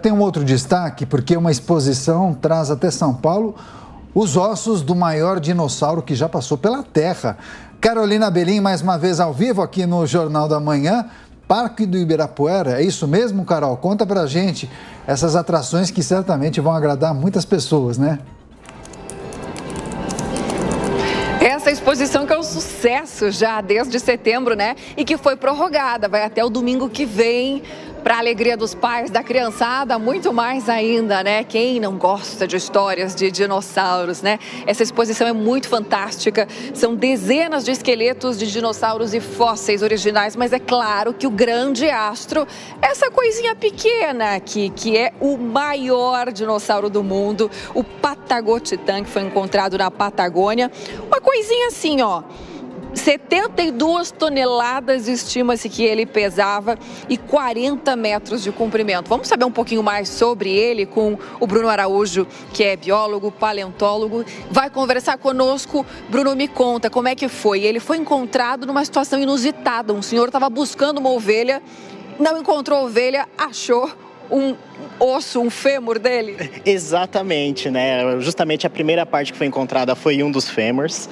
Tem um outro destaque, porque uma exposição traz até São Paulo os ossos do maior dinossauro que já passou pela Terra. Carolina Belim, mais uma vez ao vivo aqui no Jornal da Manhã. Parque do Ibirapuera, é isso mesmo, Carol? Conta pra gente essas atrações que certamente vão agradar muitas pessoas, né? Essa exposição que é um sucesso já desde setembro, né? E que foi prorrogada, vai até o domingo que vem para alegria dos pais, da criançada, muito mais ainda, né? Quem não gosta de histórias de dinossauros, né? Essa exposição é muito fantástica. São dezenas de esqueletos de dinossauros e fósseis originais, mas é claro que o grande astro, essa coisinha pequena aqui, que é o maior dinossauro do mundo, o Patagotitã, que foi encontrado na Patagônia. Uma coisinha assim, ó 72 toneladas estima-se que ele pesava e 40 metros de comprimento. Vamos saber um pouquinho mais sobre ele com o Bruno Araújo, que é biólogo, paleontólogo. Vai conversar conosco. Bruno, me conta como é que foi. Ele foi encontrado numa situação inusitada. Um senhor estava buscando uma ovelha, não encontrou ovelha, achou um osso, um fêmur dele? Exatamente, né? Justamente a primeira parte que foi encontrada foi um dos fêmurs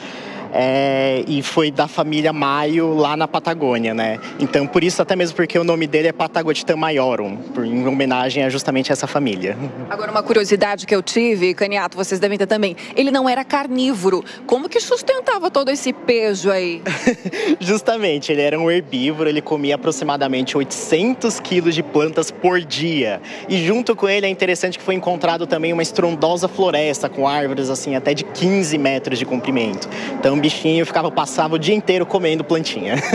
é, e foi da família Maio lá na Patagônia, né? Então, por isso, até mesmo porque o nome dele é Patagotitã Maiorum, em homenagem a justamente essa família. Agora, uma curiosidade que eu tive, Caniato, vocês devem ter também, ele não era carnívoro. Como que sustentava todo esse peso aí? justamente, ele era um herbívoro, ele comia aproximadamente 800 quilos de plantas por dia. E junto com ele é interessante que foi encontrado também uma estrondosa floresta com árvores assim até de 15 metros de comprimento. Então, bichinho ficava, passava o dia inteiro comendo plantinha.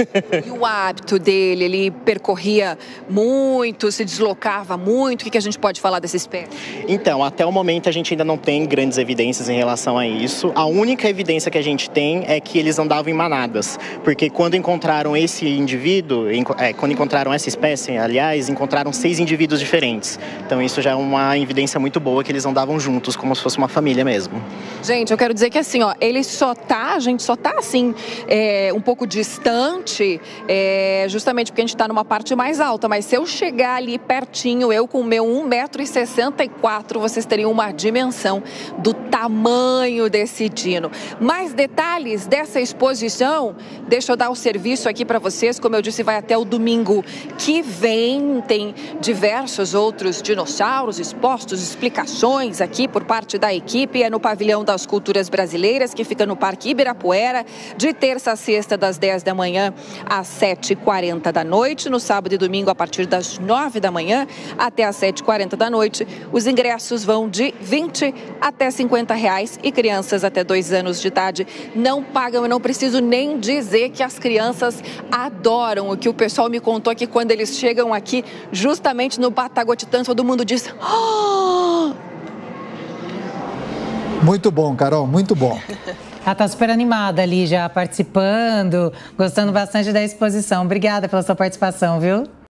E o hábito dele, ele percorria muito, se deslocava muito? O que, que a gente pode falar dessa espécie? Então, até o momento a gente ainda não tem grandes evidências em relação a isso. A única evidência que a gente tem é que eles andavam em manadas, porque quando encontraram esse indivíduo, é, quando encontraram essa espécie, aliás, encontraram seis indivíduos diferentes. Então, isso já é uma evidência muito boa que eles andavam juntos, como se fosse uma família mesmo. Gente, eu quero dizer que assim, ó, ele só tá, a gente só tá assim, é, um pouco distante, é, justamente porque a gente está numa parte mais alta. Mas se eu chegar ali pertinho, eu com o meu 1,64m, vocês teriam uma dimensão do tamanho desse dino. Mais detalhes dessa exposição, deixa eu dar o serviço aqui para vocês. Como eu disse, vai até o domingo que vem. Tem diversos outros dinossauros expostos, explicações aqui por parte da equipe. É no Pavilhão das Culturas Brasileiras, que fica no Parque Ibirapuera, de terça a sexta, das 10 da manhã às 7h40 da noite. No sábado e domingo, a partir das 9 da manhã até às 7h40 da noite. Os ingressos vão de 20 até 50 reais e crianças até 2 anos de idade não pagam. Eu não preciso nem dizer que as crianças adoram. O que o pessoal me contou que quando eles chegam aqui, justamente no Patagotitã, todo mundo diz. Oh! Muito bom, Carol, muito bom. Ela está super animada ali já participando, gostando bastante da exposição. Obrigada pela sua participação, viu?